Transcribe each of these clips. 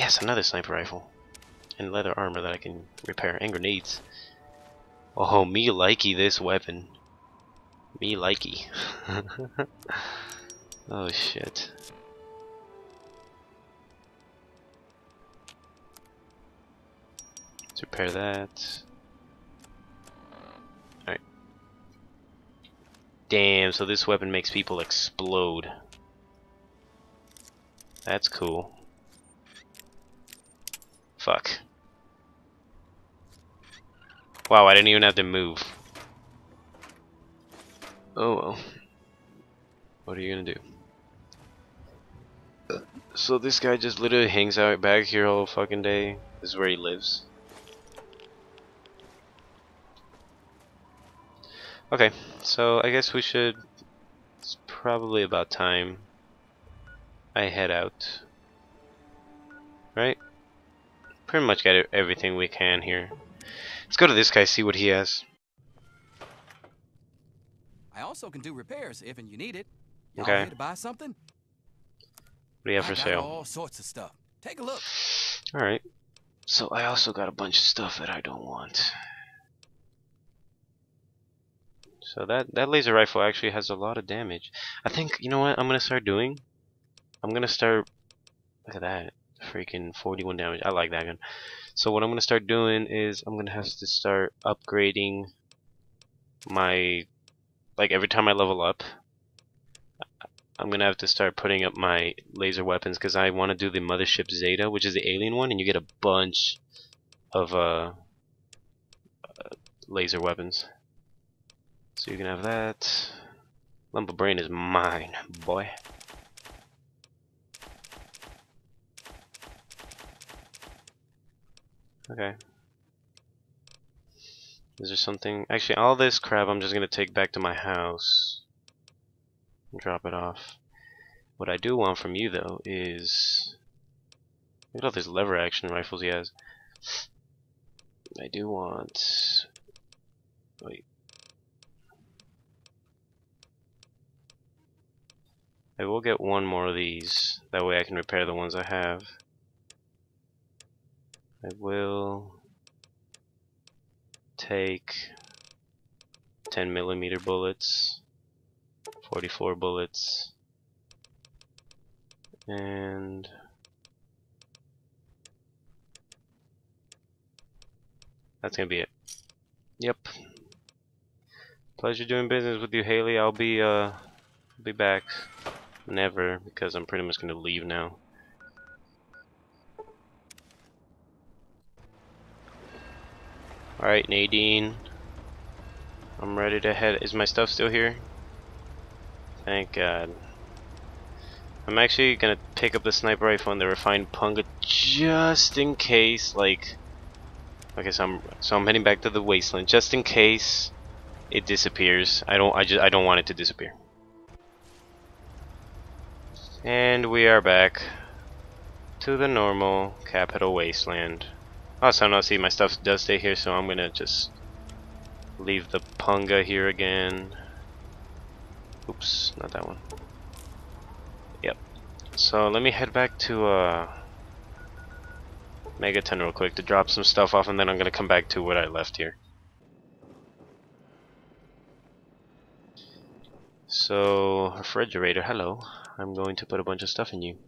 Yes, another sniper rifle. And leather armor that I can repair. And grenades. Oh, me likey this weapon. Me likey. oh shit. Let's repair that. Alright. Damn, so this weapon makes people explode. That's cool. Fuck. Wow, I didn't even have to move. Oh well. What are you gonna do? Uh, so this guy just literally hangs out back here all fucking day. This is where he lives. Okay, so I guess we should. It's probably about time I head out. Right? Pretty much got everything we can here. Let's go to this guy, see what he has. I also can do repairs if and you need it. Y'all Okay. here to buy something? What do you have I for got sale? all sorts of stuff. Take a look. Alright. So I also got a bunch of stuff that I don't want. So that, that laser rifle actually has a lot of damage. I think, you know what I'm gonna start doing? I'm gonna start... Look at that. Freaking 41 damage. I like that gun. So what I'm gonna start doing is I'm gonna have to start upgrading my... Like every time I level up, I'm gonna have to start putting up my laser weapons because I want to do the Mothership Zeta, which is the alien one, and you get a bunch of uh, uh, laser weapons. So you can have that. Lump of brain is mine, boy. Okay. Is there something? Actually, all this crap I'm just gonna take back to my house and drop it off. What I do want from you though is look at all these lever action rifles he has. I do want wait. I will get one more of these. That way I can repair the ones I have. I will take 10 millimeter bullets, 44 bullets, and that's gonna be it. Yep. Pleasure doing business with you, Haley. I'll be uh, be back whenever because I'm pretty much gonna leave now. Alright, Nadine. I'm ready to head. Is my stuff still here? Thank God. I'm actually gonna pick up the sniper rifle and the refined punga just in case, like. Okay, so I'm so I'm heading back to the wasteland just in case it disappears. I don't. I just. I don't want it to disappear. And we are back to the normal capital wasteland. Also, now see my stuff does stay here, so I'm gonna just leave the punga here again. Oops, not that one. Yep. So let me head back to uh, Megaton real quick to drop some stuff off, and then I'm gonna come back to what I left here. So refrigerator, hello. I'm going to put a bunch of stuff in you,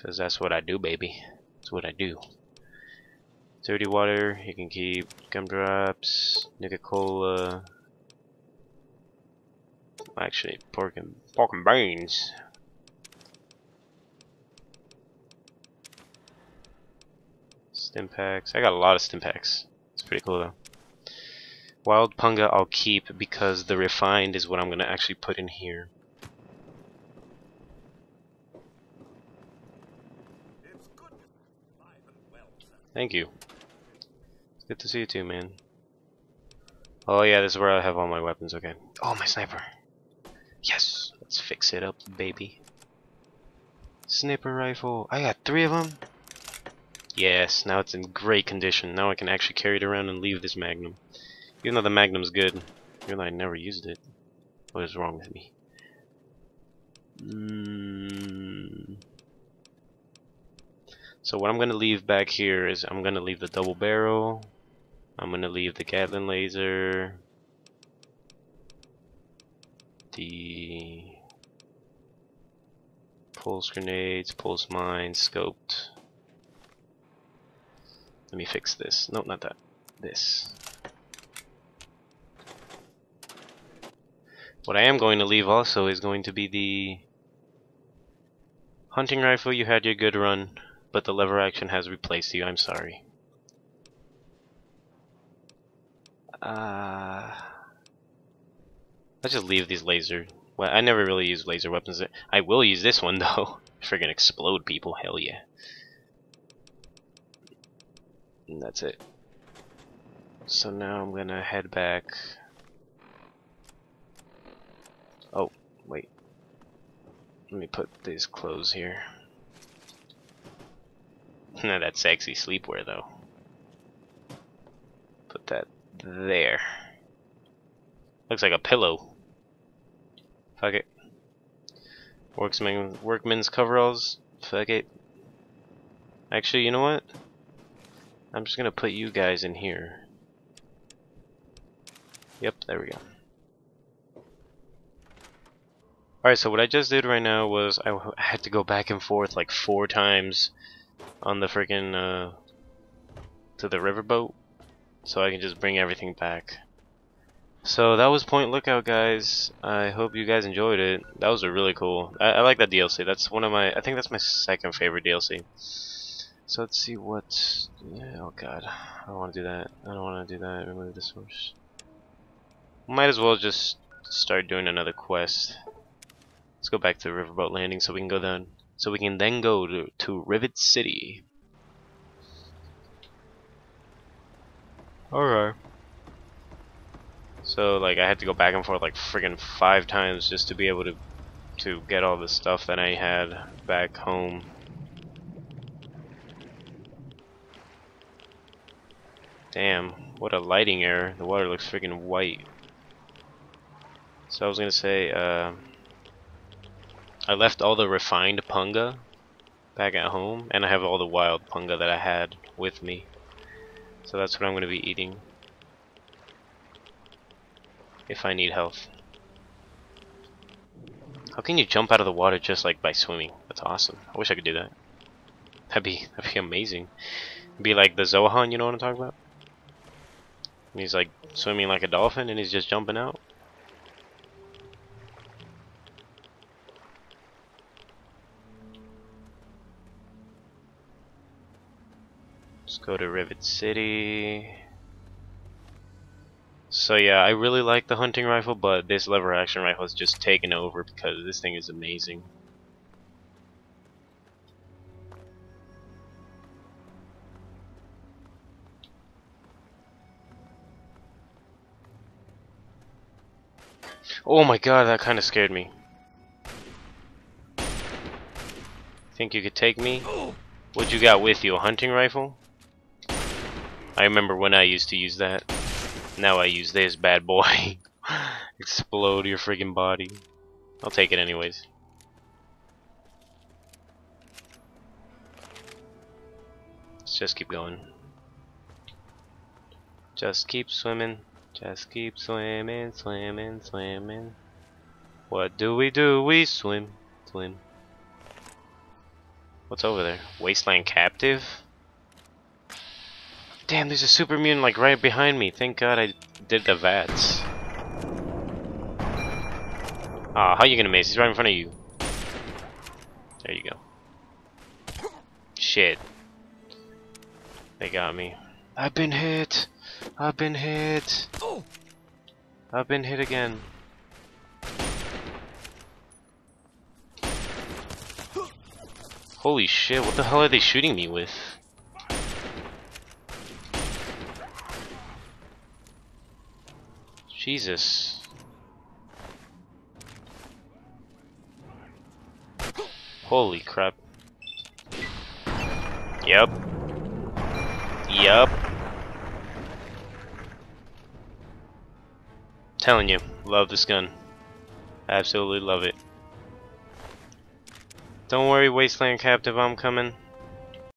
cause that's what I do, baby. That's what I do. Dirty water, you can keep gumdrops, Nuka Cola. Actually, pork and pork and beans. Stim packs. I got a lot of stim packs. It's pretty cool though. Wild punga I'll keep because the refined is what I'm gonna actually put in here. Thank you. Good to see you too, man. Oh yeah, this is where I have all my weapons, okay. Oh, my sniper. Yes, let's fix it up, baby. Sniper rifle. I got three of them. Yes, now it's in great condition. Now I can actually carry it around and leave this Magnum. Even though the Magnum's good, even though I never used it. What is wrong with me? Mm. So what I'm gonna leave back here is I'm gonna leave the double barrel. I'm gonna leave the Gatling laser. The pulse grenades, pulse mines, scoped. Let me fix this. No, not that. This. What I am going to leave also is going to be the hunting rifle. You had your good run, but the lever action has replaced you. I'm sorry. Uh, let's just leave these laser. Well, I never really use laser weapons. I will use this one though. Friggin' explode people. Hell yeah. And that's it. So now I'm gonna head back. Oh, wait. Let me put these clothes here. Not that sexy sleepwear though. Put that there. Looks like a pillow. Fuck it. Worksman, workman's coveralls. Fuck it. Actually, you know what? I'm just gonna put you guys in here. Yep, there we go. Alright, so what I just did right now was I had to go back and forth like four times on the freaking uh, to the riverboat so I can just bring everything back. So that was Point Lookout, guys. I hope you guys enjoyed it. That was a really cool. I, I like that DLC. That's one of my. I think that's my second favorite DLC. So let's see what. Yeah, oh god, I don't want to do that. I don't want to do that. Remove the source. Might as well just start doing another quest. Let's go back to the Riverboat Landing so we can go then. So we can then go to, to Rivet City. Alright. So like I had to go back and forth like friggin' five times just to be able to to get all the stuff that I had back home. Damn, what a lighting error. The water looks friggin' white. So I was gonna say, uh, I left all the refined punga back at home, and I have all the wild punga that I had with me. So that's what I'm gonna be eating. If I need health. How can you jump out of the water just like by swimming? That's awesome. I wish I could do that. That'd be that'd be amazing. Be like the Zohan, you know what I'm talking about? And he's like swimming like a dolphin and he's just jumping out. Go to Rivet City. So yeah, I really like the hunting rifle, but this lever action rifle is just taken over because this thing is amazing. Oh my god, that kind of scared me. Think you could take me? What you got with you, a hunting rifle? I remember when I used to use that. Now I use this bad boy. Explode your friggin' body. I'll take it anyways. Let's just keep going. Just keep swimming. Just keep swimming, swimming, swimming. What do we do? We swim, swim. What's over there? Wasteland Captive? Damn, there's a super mutant like right behind me. Thank God I did the VATS. Ah, oh, how you gonna miss? He's right in front of you. There you go. Shit. They got me. I've been hit. I've been hit. I've been hit again. Holy shit, what the hell are they shooting me with? Jesus. Holy crap. Yep. Yep. Telling you, love this gun. Absolutely love it. Don't worry, Wasteland Captive, I'm coming.